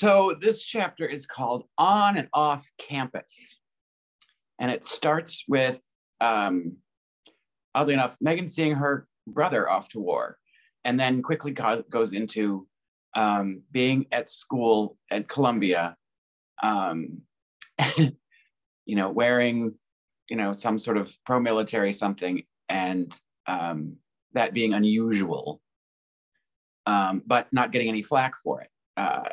So this chapter is called On and Off Campus. And it starts with, um, oddly enough, Meghan seeing her brother off to war, and then quickly go- goes into um, being at school at Columbia, um, you know, wearing, you know, some sort of pro-military something, and um, that being unusual, um, but not getting any flack for it. Uh,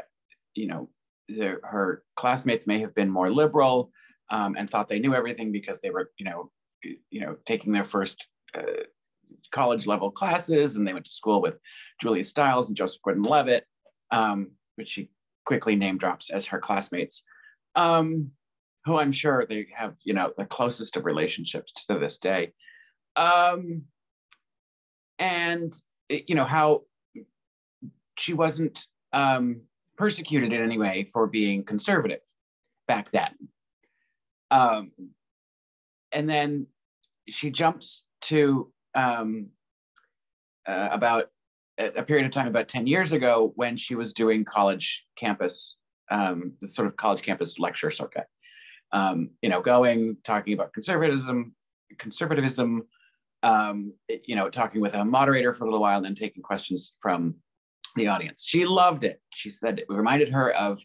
you know, the, her classmates may have been more liberal um, and thought they knew everything because they were, you know, you know, taking their first uh, college level classes, and they went to school with Julia Stiles and Joseph Gordon-Levitt, um, which she quickly name drops as her classmates, um, who I'm sure they have, you know, the closest of relationships to this day. Um, and you know how she wasn't um, persecuted in any way for being conservative back then. Um, and then she jumps to um, uh, about a period of time about 10 years ago when she was doing college campus, um, the sort of college campus lecture circuit. Um, you know, going, talking about conservatism, conservatism, um, you know, talking with a moderator for a little while and then taking questions from the audience. She loved it. She said it reminded her of,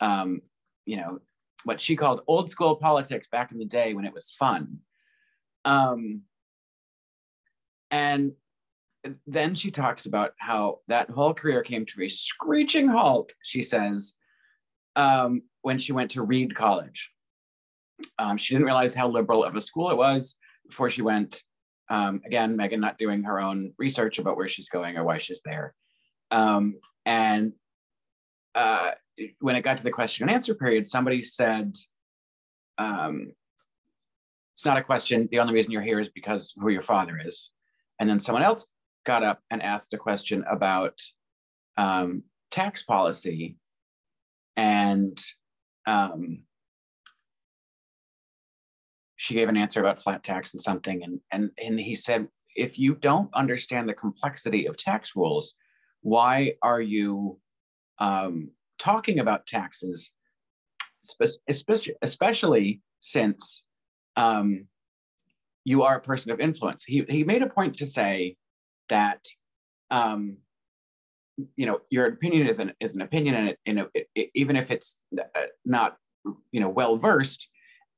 um, you know, what she called old school politics back in the day when it was fun. Um, and then she talks about how that whole career came to a screeching halt, she says, um, when she went to Reed College. Um, she didn't realize how liberal of a school it was before she went. Um, again, Meghan not doing her own research about where she's going or why she's there. Um, and uh, when it got to the question and answer period, somebody said, um, it's not a question. The only reason you're here is because who your father is. And then someone else got up and asked a question about um, tax policy. And um, she gave an answer about flat tax and something. And, and, and he said, if you don't understand the complexity of tax rules, why are you um, talking about taxes, especially, especially since um, you are a person of influence? He, he made a point to say that um, you know your opinion is an is an opinion, and it, you know it, it, even if it's uh, not you know well versed,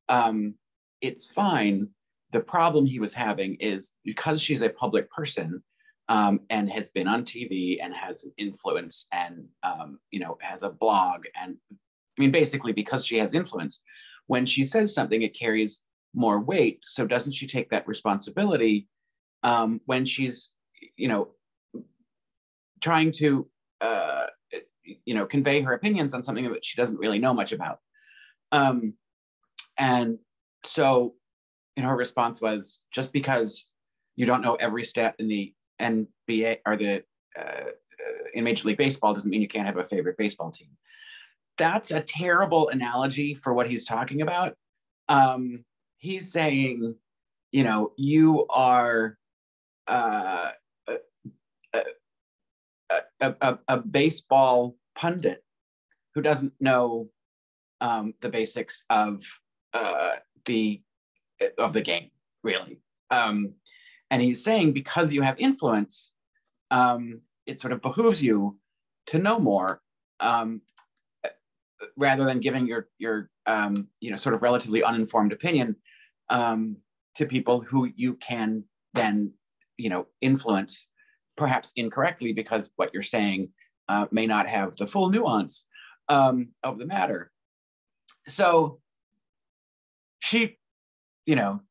um, it's fine. The problem he was having is because she's a public person, um, and has been on TV and has an influence and um, you know has a blog and I mean basically because she has influence, when she says something it carries more weight. So doesn't she take that responsibility um, when she's you know trying to uh, you know convey her opinions on something that she doesn't really know much about, um, and so know her response was just because you don't know every stat in the NBA or the uh, uh, in Major League Baseball doesn't mean you can't have a favorite baseball team. That's a terrible analogy for what he's talking about. Um, he's saying, you know, you are uh, a, a, a, a, baseball pundit who doesn't know um, the basics of uh, the of the game, really. Um, and he's saying because you have influence, um, it sort of behooves you to know more um, rather than giving your your um, you know sort of relatively uninformed opinion um, to people who you can then you know influence perhaps incorrectly because what you're saying uh, may not have the full nuance um, of the matter. So she, you know,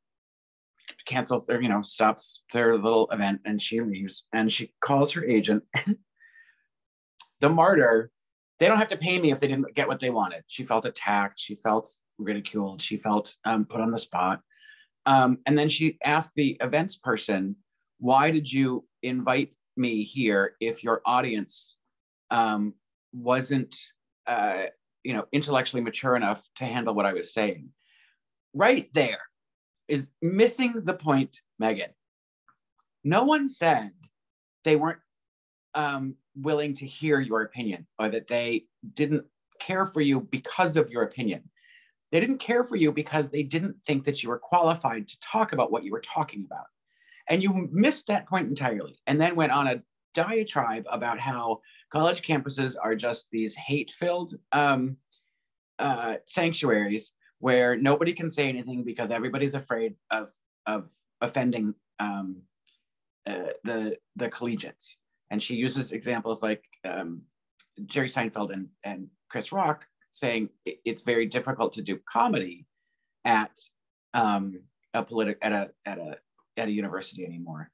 cancels their, you know, stops their little event and she leaves and she calls her agent. the martyr, they don't have to pay me if they didn't get what they wanted. She felt attacked. She felt ridiculed. She felt um, put on the spot. Um, and then she asked the events person, why did you invite me here if your audience um, wasn't, uh, you know, intellectually mature enough to handle what I was saying? Right there, is missing the point, Meghan. No one said they weren't um, willing to hear your opinion or that they didn't care for you because of your opinion. They didn't care for you because they didn't think that you were qualified to talk about what you were talking about. And you missed that point entirely and then went on a diatribe about how college campuses are just these hate filled um, uh, sanctuaries where nobody can say anything because everybody's afraid of, of offending um, uh, the, the collegiates. And she uses examples like um, Jerry Seinfeld and, and Chris Rock saying it's very difficult to do comedy at um, a political at a at a at a university anymore.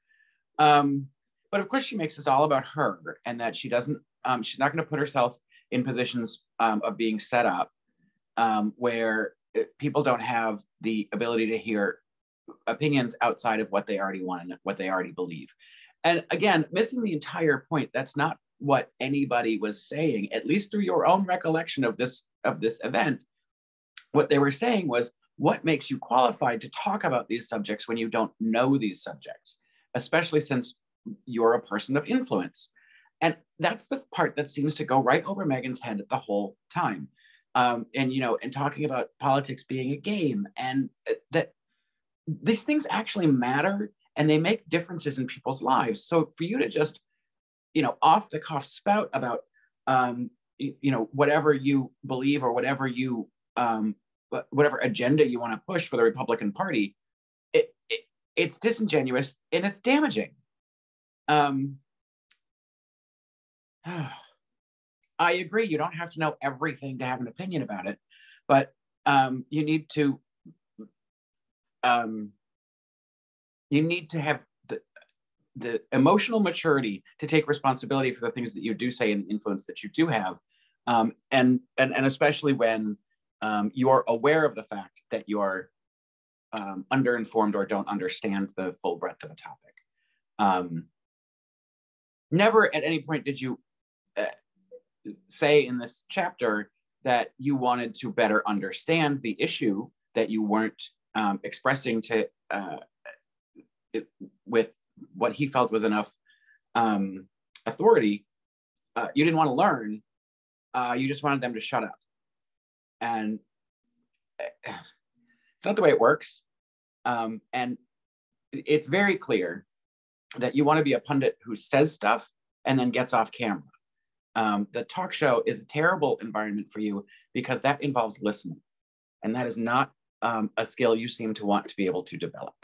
Um, but of course, she makes this all about her and that she doesn't. Um, she's not going to put herself in positions um, of being set up um, where people don't have the ability to hear opinions outside of what they already want and what they already believe. And again, missing the entire point. That's not what anybody was saying, at least through your own recollection of this of this event. What they were saying was, what makes you qualified to talk about these subjects when you don't know these subjects, especially since you're a person of influence. And that's the part that seems to go right over Meghan's head the whole time. Um, and you know, and talking about politics being a game, and uh, that these things actually matter and they make differences in people's lives. So for you to just you know, off the cuff spout about, um, you, know, whatever you believe or whatever you, um, whatever agenda you want to push for the Republican Party, it, it it's disingenuous and it's damaging. Um, I agree. You don't have to know everything to have an opinion about it, but um, you need to um, you need to have the emotional maturity to take responsibility for the things that you do say and influence that you do have um, and, and and especially when um, you are aware of the fact that you are um, underinformed or don't understand the full breadth of a topic um, never at any point did you uh, say in this chapter that you wanted to better understand the issue that you weren't um, expressing to uh, it, with what he felt was enough um, authority, uh, you didn't want to learn. Uh, you just wanted them to shut up. And it's not the way it works. Um, and it's very clear that you want to be a pundit who says stuff and then gets off camera. Um, the talk show is a terrible environment for you because that involves listening. And that is not um, a skill you seem to want to be able to develop.